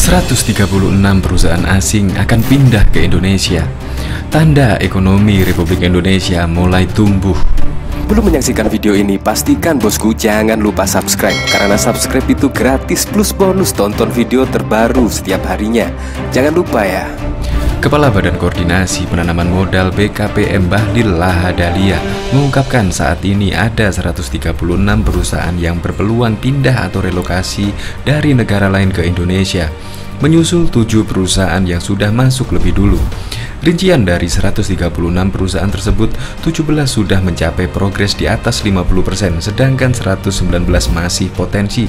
136 perusahaan asing akan pindah ke Indonesia. Tanda ekonomi Republik Indonesia mulai tumbuh. Belum menyaksikan video ini, pastikan bosku jangan lupa subscribe Karena subscribe itu gratis plus bonus tonton video terbaru setiap harinya Jangan lupa ya Kepala Badan Koordinasi Penanaman Modal BKPM Bahlil Lahadalia mengungkapkan saat ini ada 136 perusahaan yang berpeluang pindah atau relokasi dari negara lain ke Indonesia menyusul 7 perusahaan yang sudah masuk lebih dulu. Rincian dari 136 perusahaan tersebut, 17 sudah mencapai progres di atas 50%, sedangkan 119 masih potensi.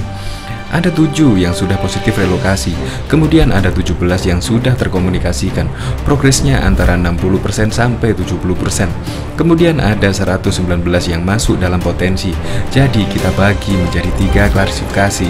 Ada tujuh yang sudah positif relokasi, kemudian ada 17 yang sudah terkomunikasikan. Progresnya antara 60% sampai 70%. Kemudian ada 119 yang masuk dalam potensi. Jadi kita bagi menjadi tiga klasifikasi.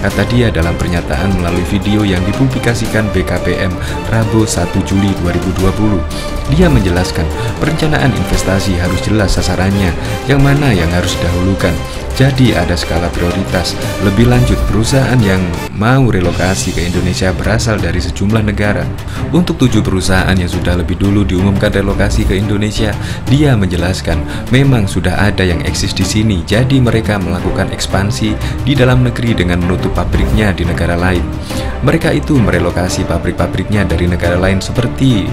Kata dia dalam pernyataan melalui video yang dipublikasikan BKPM Rabu 1 Juli 2020. Dia menjelaskan perencanaan investasi harus jelas sasarannya, yang mana yang harus didahulukan. Jadi ada skala prioritas. Lebih lanjut, perusahaan yang mau relokasi ke Indonesia berasal dari sejumlah negara. Untuk tujuh perusahaan yang sudah lebih dulu diumumkan relokasi ke Indonesia, dia menjelaskan memang sudah ada yang eksis di sini. Jadi mereka melakukan ekspansi di dalam negeri dengan menutup pabriknya di negara lain. Mereka itu merelokasi pabrik-pabriknya dari negara lain seperti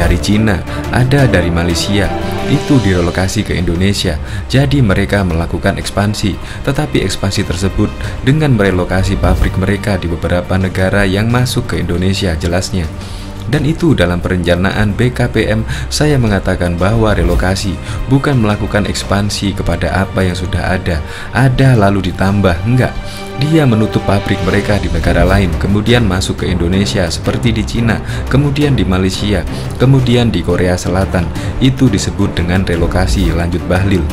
dari Cina, ada dari Malaysia, itu direlokasi ke Indonesia. Jadi mereka melakukan ekspansi, tetapi ekspansi tersebut dengan merelokasi pabrik mereka di beberapa negara yang masuk ke Indonesia jelasnya. Dan itu dalam perencanaan BKPM saya mengatakan bahwa relokasi bukan melakukan ekspansi kepada apa yang sudah ada. Ada lalu ditambah, enggak. Dia menutup pabrik mereka di negara lain Kemudian masuk ke Indonesia seperti di Cina Kemudian di Malaysia Kemudian di Korea Selatan. Itu disebut dengan relokasi lanjut Bahlil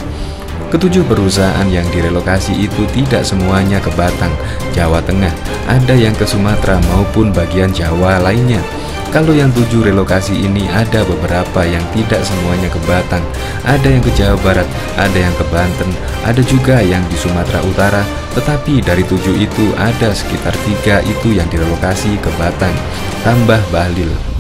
Ketujuh perusahaan yang direlokasi itu tidak semuanya ke Batang, Jawa Tengah, ada yang ke Sumatera maupun bagian Jawa lainnya. Kalau yang tujuh relokasi ini ada beberapa yang tidak semuanya ke Batang, ada yang ke Jawa Barat, ada yang ke Banten, ada juga yang di Sumatera Utara, tetapi dari tujuh itu ada sekitar tiga itu yang direlokasi ke Batang, tambah Bahlil.